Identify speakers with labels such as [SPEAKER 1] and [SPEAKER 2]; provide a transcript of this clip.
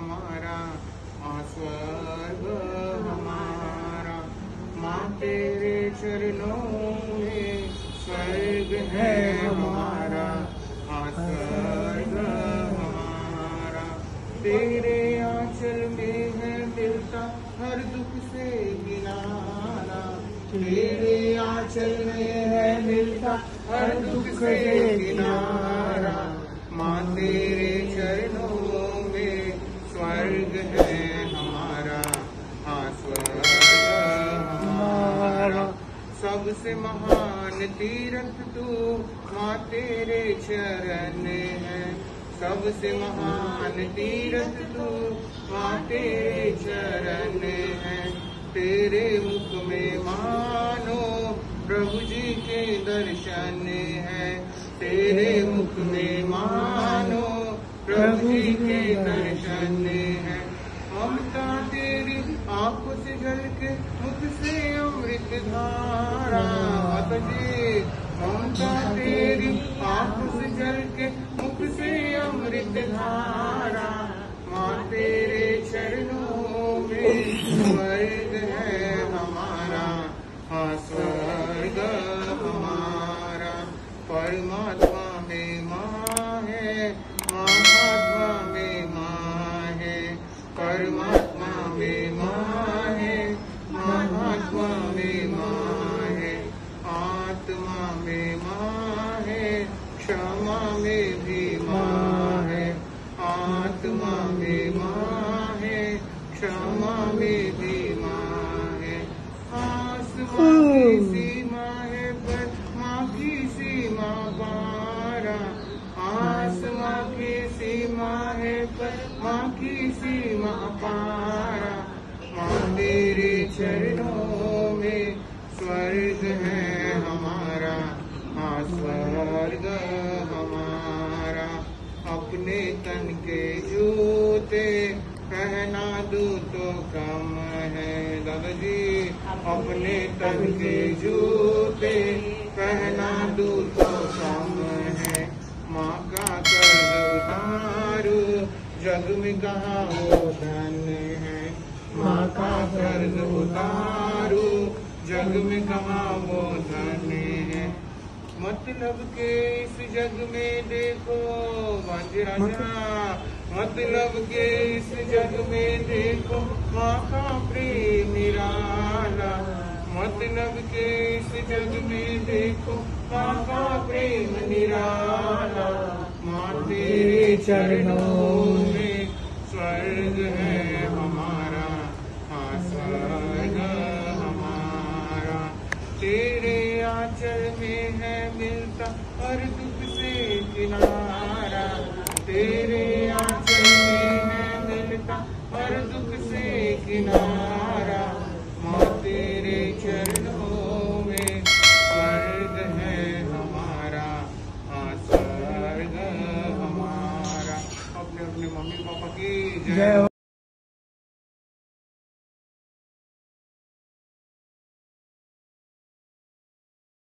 [SPEAKER 1] हमारा माँ स्वर्ग हमारा। माँ तेरे चरणों में स्वर्ग है हमारा। माँ स्वर्ग हमारा। तेरे आंचल में है मिलता हर दुख से गिनारा तेरे आंचल में है मिलता हर दुख से गिनारा माँ तेरे चरणों सबसे महान तीरथ तू माँ तेरे चरण है। सबसे महान तीरथ तू माँ तेरे चरण है। तेरे मुख में मानो प्रभु जी के दर्शन है। तेरे मुख में मानो प्रभु जी के दर्शन है। ममता तेरी आँखों से जल के मुख से अमृत धारा माता जी ममता तेरी आँखों से जल के मुख से अमृत धारा? माँ तेरे चरणों में स्वर्ग है हमारा हाँ स्वर्ग हमारा। परमात्मा में माँ है, महात्मा में माँ है। परमात्मा में माँ है, महात्मा क्षमा में भी माँ है आत्मा में माँ है क्षमा में भी माँ है आसमां की सीमा है पर माँ की सीमा बारा आसमां की सीमा है पर माँ की सीमा पारा माँ तेरे चरणों अपने तन के जूते, पहना दू तो कम है दादाजी अपने तन के जूते, पहना दू तो कम है। माँ का कर्ज जग में कहा वो धन है। माँ का कर्ज उतारू जग में कहा वो धन है मतलब के इस जग में देखो वांझ राजा मतलब के इस जग में देखो माँ का प्रेम निराला। मतलब के इस जग में देखो माँ का प्रेम निराला। माँ तेरे चरणों मिलता हर किनारा, तेरे आंचल किनारा, माँ तेरे चरणों में स्वर्ग है हमारा हाँ स्वर्ग हमारा अपने अपने मम्मी पापा की
[SPEAKER 2] जय।